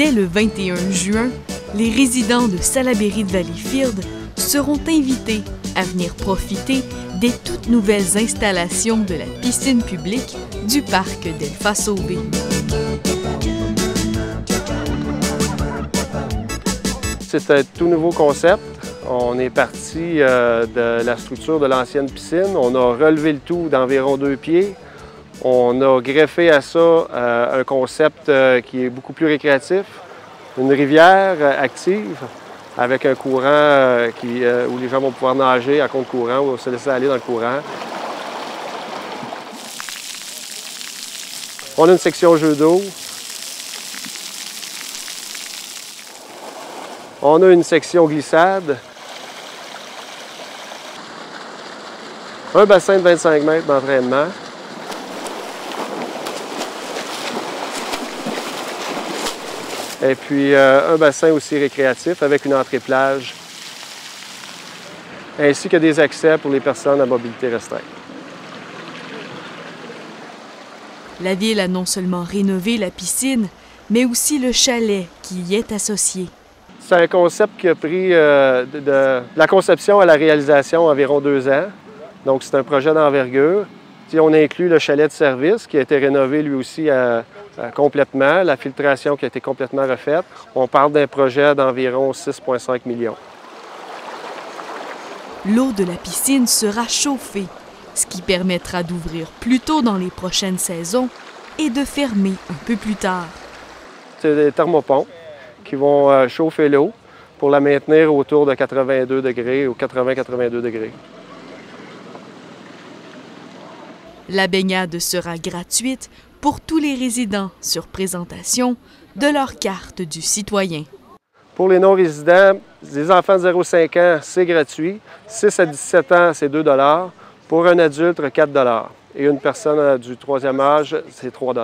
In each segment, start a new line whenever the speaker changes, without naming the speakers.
Dès le 21 juin, les résidents de Salaberry de Valleyfield seront invités à venir profiter des toutes nouvelles installations de la piscine publique du parc d'Elfa Sauvé.
C'est un tout nouveau concept. On est parti euh, de la structure de l'ancienne piscine. On a relevé le tout d'environ deux pieds. On a greffé à ça euh, un concept euh, qui est beaucoup plus récréatif, une rivière euh, active avec un courant où les gens vont pouvoir nager à compte courant ou se laisser aller dans le courant. On a une section jeu d'eau. On a une section glissade. Un bassin de 25 mètres d'entraînement. Et puis euh, un bassin aussi récréatif avec une entrée plage, ainsi que des accès pour les personnes à mobilité restreinte.
La ville a non seulement rénové la piscine, mais aussi le chalet qui y est associé.
C'est un concept qui a pris euh, de, de la conception à la réalisation environ deux ans. Donc c'est un projet d'envergure. On inclut le chalet de service qui a été rénové lui aussi à, à complètement, la filtration qui a été complètement refaite. On parle d'un projet d'environ 6,5 millions.
L'eau de la piscine sera chauffée, ce qui permettra d'ouvrir plus tôt dans les prochaines saisons et de fermer un peu plus tard.
C'est des thermopompes qui vont euh, chauffer l'eau pour la maintenir autour de 82 degrés ou 80-82 degrés.
La baignade sera gratuite pour tous les résidents sur présentation de leur carte du citoyen.
Pour les non-résidents, les enfants de 0,5 ans, c'est gratuit. 6 à 17 ans, c'est 2 Pour un adulte, 4 Et une personne du troisième âge, c'est 3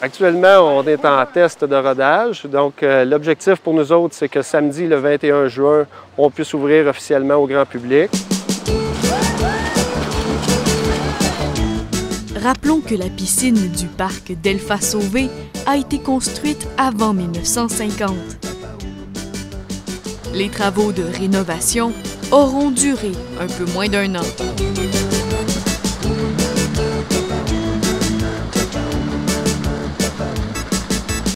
Actuellement, on est en test de rodage. Donc, euh, l'objectif pour nous autres, c'est que samedi, le 21 juin, on puisse ouvrir officiellement au grand public.
Rappelons que la piscine du parc d'Elfa Sauvé a été construite avant 1950. Les travaux de rénovation auront duré un peu moins d'un an.